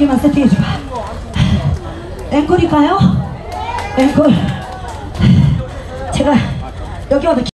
개만 세팅해줘봐. 앵콜일까요? 앵콜. 제가 여기 와도